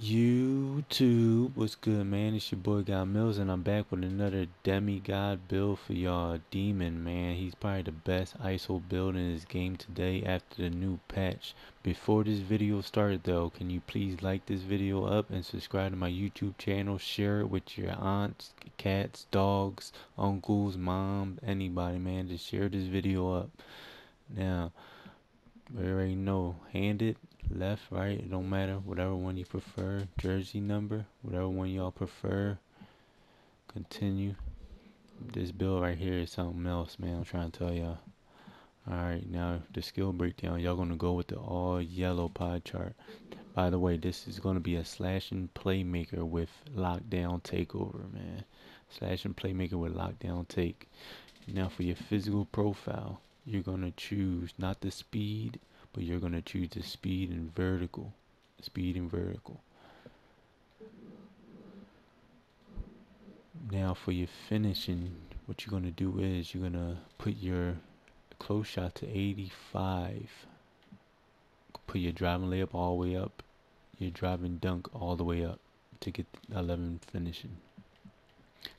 YouTube, what's good, man? It's your boy GawdMillz, and I'm back with another demigod build for y'all. Demon, man, he's probably the best ISO build in this game today after the new patch. Before this video started, though, can you please like this video up and subscribe to my YouTube channel? Share it with your aunts, cats, dogs, uncles, mom, anybody, man. Just share this video up. Now, we already know, hand it left, right, it don't matter, whatever one you prefer, jersey number, whatever one y'all prefer, continue. This build right here is something else, man, I'm trying to tell y'all. Alright, now the skill breakdown, y'all gonna go with the all yellow pie chart. By the way, this is gonna be a slashing playmaker with lockdown takeover, man. Slashing playmaker with lockdown take. Now for your physical profile, you're gonna choose not the speed but you're going to choose the speed and vertical speed and vertical. Now for your finishing what you're going to do is you're going to put your close shot to 85 put your driving layup all the way up your driving dunk all the way up to get 11 finishing.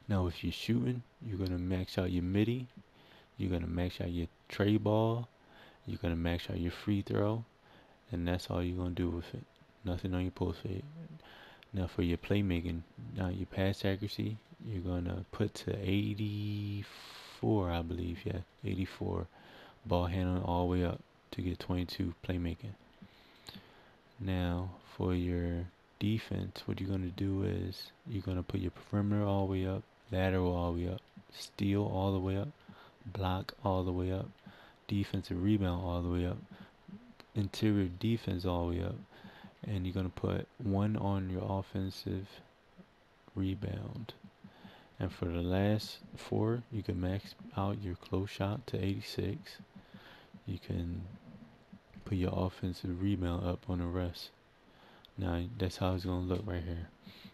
Now if you're shooting you're going to max out your midi you're going to max out your tray ball you're gonna max out your free throw and that's all you're gonna do with it. Nothing on your post fade. Now for your playmaking now your pass accuracy you're gonna put to 84 I believe. Yeah 84 ball handling all the way up to get 22 playmaking. Now for your defense what you're gonna do is you're gonna put your perimeter all the way up lateral all the way up steal all the way up block all the way up defensive rebound all the way up, interior defense all the way up, and you're going to put one on your offensive rebound. And for the last four, you can max out your close shot to 86. You can put your offensive rebound up on the rest. Now, that's how it's going to look right here.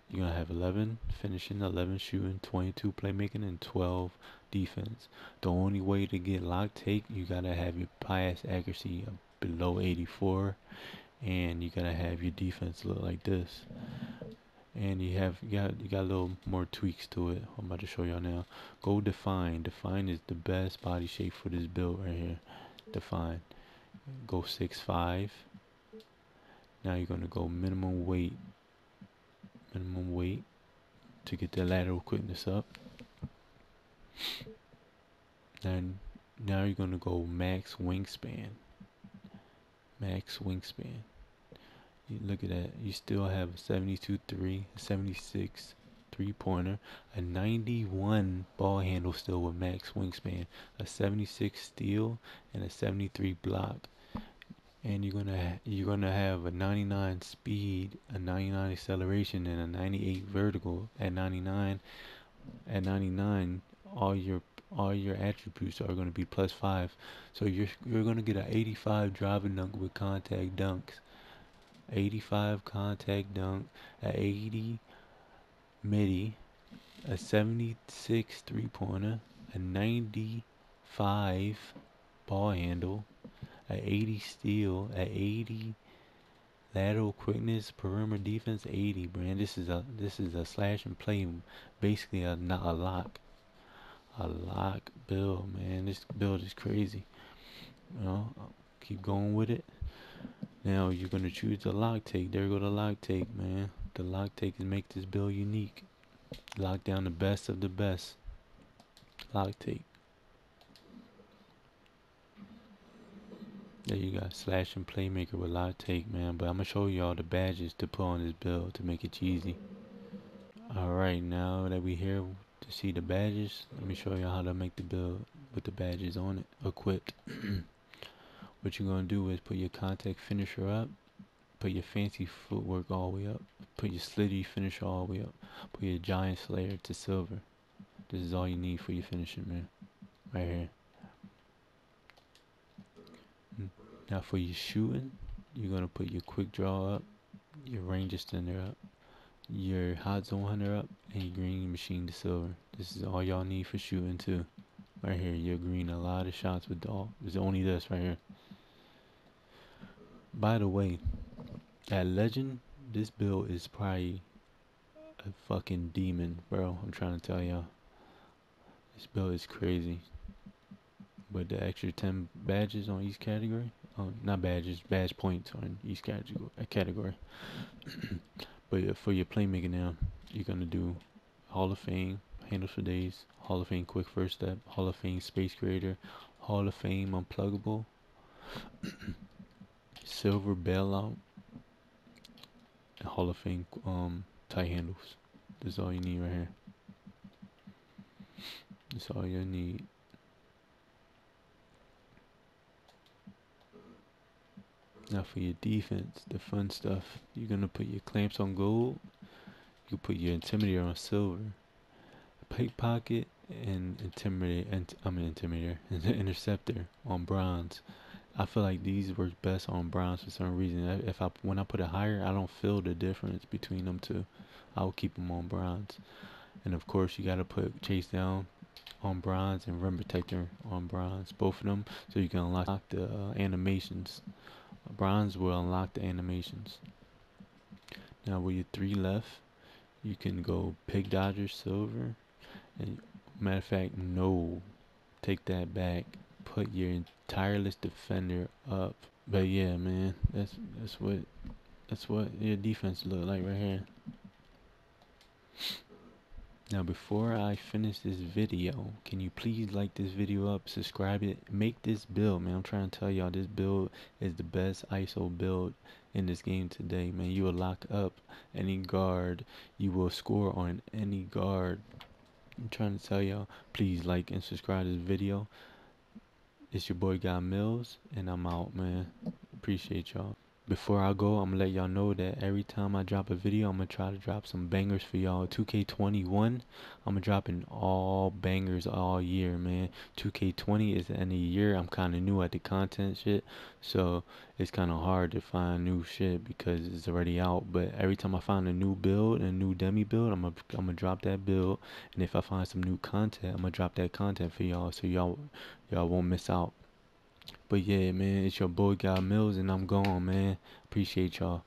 You're going to have 11 finishing, 11 shooting, 22 playmaking, and 12 defense. The only way to get lock take, you got to have your pass accuracy below 84, and you got to have your defense look like this. And you have you got you got a little more tweaks to it. I'm about to show y'all now. Go define. Define is the best body shape for this build right here. Define. Go six five. Now you're gonna go minimum weight minimum weight to get the lateral quickness up. And now you're going to go max wingspan. Max wingspan. You look at that. You still have a 72 3, 76 three pointer, a 91 ball handle still with max wingspan, a 76 steal, and a 73 block and you're gonna you're gonna have a 99 speed, a 99 acceleration, and a 98 vertical. At 99, at 99, all your all your attributes are gonna be plus five. So you're you're gonna get an 85 driving dunk with contact dunks, 85 contact dunk, a 80 midi, a 76 three pointer, a 95 ball handle at 80 steal, at 80 lateral quickness, perimeter defense 80, brand. This is a this is a slash and play, basically a not a lock, a lock build, man. This build is crazy. You know, keep going with it. Now you're gonna choose the lock take. There go the lock take, man. The lock take is make this build unique. Lock down the best of the best. Lock take. There you got slash and playmaker with a lot of take, man. But I'm gonna show y'all the badges to put on this build to make it cheesy. Alright, now that we here to see the badges, let me show y'all how to make the build with the badges on it equipped. what you're gonna do is put your contact finisher up, put your fancy footwork all the way up, put your slithery finisher all the way up, put your giant slayer to silver. This is all you need for your finishing, man. Right here. Now for your shooting, you're gonna put your quick draw up, your range extender up, your hot zone hunter up, and your green machine to silver. This is all y'all need for shooting too. Right here, you're green a lot of shots with all. There's only this right here. By the way, that legend, this build is probably a fucking demon, bro. I'm trying to tell y'all. This build is crazy. But the extra 10 badges on each category, oh, not badges, badge points on each category. category. but for your playmaking now, you're gonna do Hall of Fame, handles for days, Hall of Fame quick first step, Hall of Fame space creator, Hall of Fame unpluckable, silver bailout, Hall of Fame um, tight handles. That's all you need right here. That's all you need. Now for your defense, the fun stuff, you're gonna put your clamps on gold. You put your intimidator on silver. Pickpocket and intimidator, and I mean intimidator, and interceptor on bronze. I feel like these work best on bronze for some reason. If I when I put it higher, I don't feel the difference between them two. I will keep them on bronze. And of course, you gotta put chase down on bronze and rim protector on bronze, both of them, so you can unlock the uh, animations. Bronze will unlock the animations. Now with your three left, you can go Pick Dodger Silver, and matter of fact, no, take that back. Put your tireless defender up. But yeah, man, that's that's what that's what your defense look like right here. Now before I finish this video, can you please like this video up, subscribe it, make this build, man. I'm trying to tell y'all this build is the best ISO build in this game today, man. You will lock up any guard, you will score on any guard. I'm trying to tell y'all, please like and subscribe this video. It's your boy GawdMillz, and I'm out, man. Appreciate y'all. Before I go, I'm gonna let y'all know that every time I drop a video, I'm gonna try to drop some bangers for y'all. 2K21, I'm gonna drop in all bangers all year, man. 2K20 is the end of the year. I'm kind of new at the content shit, so it's kind of hard to find new shit because it's already out. But every time I find a new build, a new demi build, I'm gonna I'm gonna drop that build, and if I find some new content, I'm gonna drop that content for y'all, so y'all y'all won't miss out. But yeah, man, it's your boy GawdMillz, and I'm gone, man. Appreciate y'all.